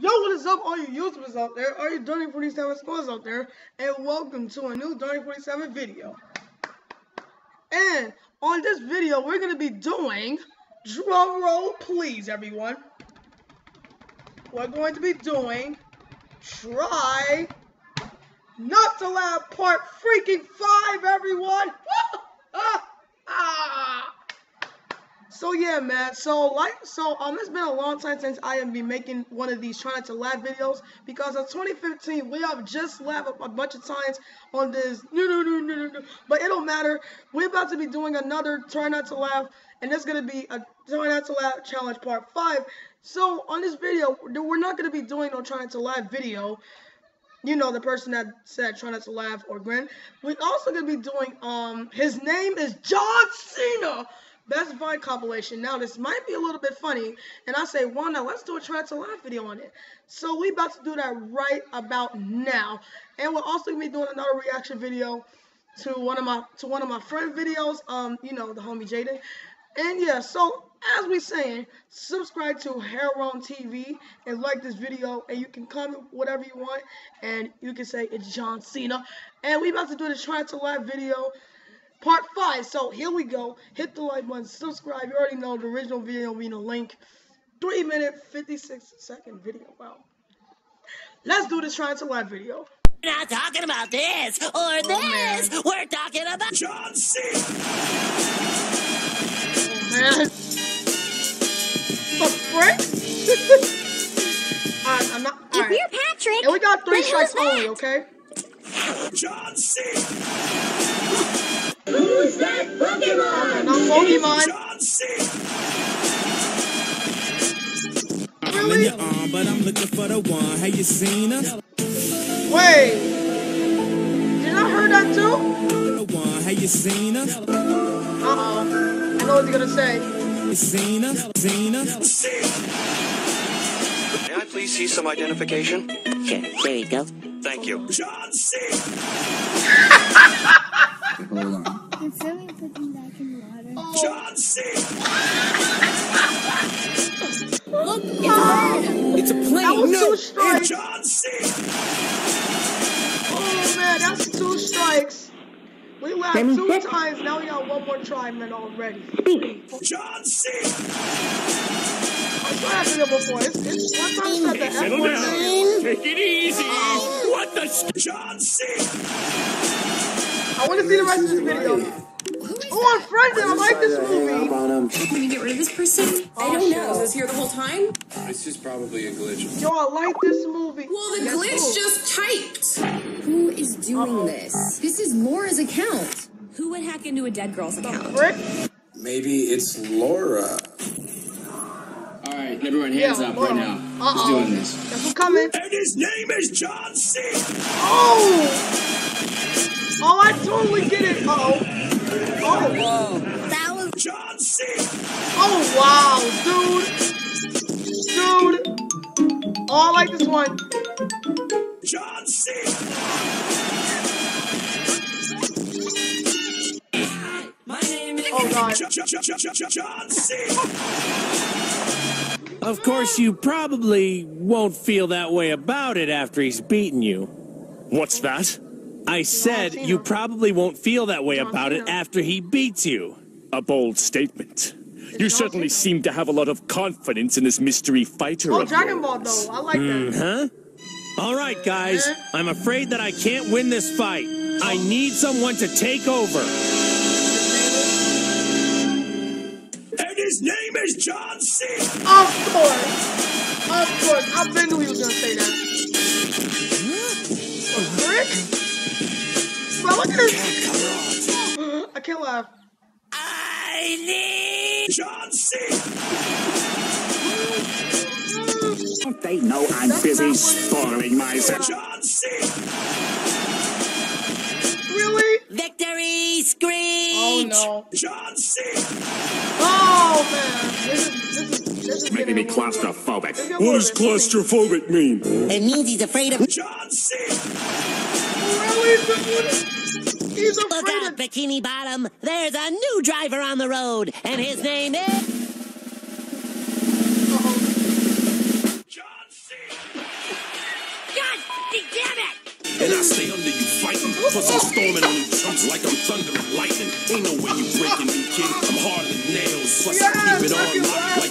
Yo, what is up, all you YouTubers out there, all you Dirty 47 scores out there, and welcome to a new Dirty 47 video. And on this video, we're going to be doing, drum roll please, everyone. We're going to be doing, try not to laugh part freaking 5, everyone. Ah! So yeah, man. So like, so um, it's been a long time since I have been making one of these trying to laugh videos because of 2015 we have just laughed a, bunch of times on this. No, no, no, no, no, But it don't matter. We're about to be doing another try not to laugh, and it's gonna be a try not to laugh challenge part five. So on this video, we're not gonna be doing no trying not to laugh video. You know the person that said try not to laugh or grin. We're also gonna be doing um his name is John Cena. Best Vine compilation. Now, this might be a little bit funny, and I say, well, now let's do a try to laugh video on it. So we about to do that right about now, and we're also gonna be doing another reaction video to one of my to one of my friend videos. Um, you know, the homie Jaden. And yeah, so as we saying, subscribe to Heron TV and like this video, and you can comment whatever you want, and you can say it's John Cena. And we about to do the try to laugh video part five. So here we go. Hit the like button, subscribe. You already know the original video will be in the link. Three minute, 56 second video. Wow. Let's do this trying to live video. We're not talking about this or oh, this. Man. We're talking about John Cena. Oh, man. The frick? I'm not. If right. you're Patrick, and we got three strikes only, okay? John Cena. Who's that Pokemon? Not Pokemon. I'm in your arm, but I'm looking for the one. Have you seen her? Wait. Did I hear that too? The one. Have you seen her? Uh-oh. I know what he's gonna say. You seen her? Seen her? May I please see some identification? Sure. There you go. Thank you. John Cena. Hold on. Zoe put me back in water. Oh. John Cena. Look, it's a. It's a plane. That was no, two strikes. John Cena. Oh man, that's two strikes. We laughed two times. Now we got one more try, man, already. John Cena. I saw that video before. It's, it's one time said the F word. Take it easy. What the? John Cena. I want to see the rest of this video. Oh, I'm friendly. I like this movie. Can we get rid of this person? I don't know. Was this here the whole time? This is probably a glitch. Yo, I like this movie. Well, the Guess glitch who? just typed. Who is doing Uh -oh. this? This is Laura's account. Who would hack into a dead girl's account? Frick? Maybe it's Laura. All right, everyone, hands Yeah, up Laura. right now. Uh-oh. Who's doing this? Guess who's coming? And his name is John Cena. Oh! Oh, I totally get it. Uh oh. Oh. Whoa. That was John Cena. Oh, wow, dude. Dude. Oh, I like this one. John Cena. Oh, God. John Cena. Of course, you probably won't feel that way about it after he's beaten you. What's that? I said you probably won't feel that way about it after he beats you. A bold statement. You certainly seem to have a lot of confidence in this mystery fighter Oh, of Dragon. Ball, though. I like that. Mm, huh? All right, guys. Uh-huh. I'm afraid that I can't win this fight. I need someone to take over. And his name is John Cena. Of course. Of course. I knew he was gonna say that. A brick? Bro, look at this. I can't laugh. I need John Cena. Don't they know I'm That's busy not what it spoiling myself? John Cena. Really? victory screech. Oh no. John Cena. Oh man. This is this is this is Making me a little bit- claustrophobic. it's getting a What does claustrophobic mean? It means he's afraid of. John Cena he's a, he's afraid Look out, of... Bikini Bottom. There's a new driver on the road, and his name is... And I stay under you fighting, plus I'm storming on you jumps like I'm thunder and lightning. Ain't no way you breaking me, kid. I'm hard as nails, plus yes, I keep it all locked.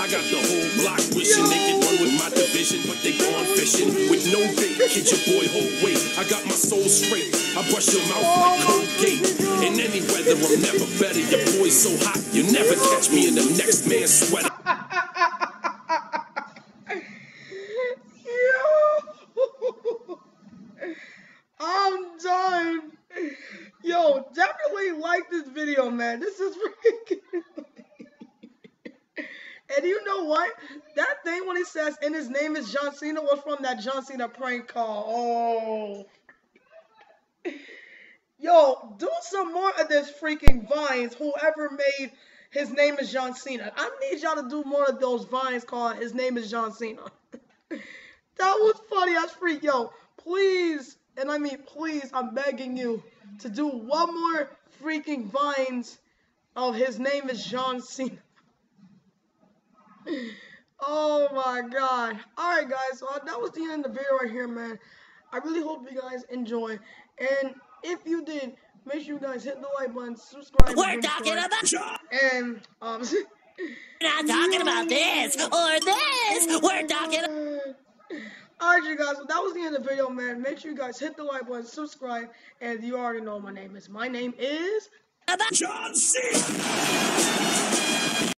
I got the whole block wishing they could run with my division, but they gone fishing with no bait. Kid your boy whole weight. I got my soul straight. I brush your mouth like Colgate. In any weather, I'm never better. Your boy's so hot, you never catch me in the next man's sweater. Yo, I'm done. Yo, definitely like this video, man. This is freaking. And you know what? That thing when he says, and his name is John Cena was from that John Cena prank call. Oh. Yo, do some more of this freaking vines. Whoever made his name is John Cena. I need y'all to do more of those vines called his name is John Cena. that was funny as freak. Yo, please, and I mean please, I'm begging you to do one more freaking vines of his name is John Cena. Oh my god. Alright guys, so that was the end of the video right here, man. I really hope you guys enjoy. And if you did, make sure you guys hit the like button, subscribe. We're talking about and um We're not talking about this or this. We're talking about this Alright you guys, so that was the end of the video, man. Make sure you guys hit the like button, subscribe, and you already know my name is. My name is John Cena.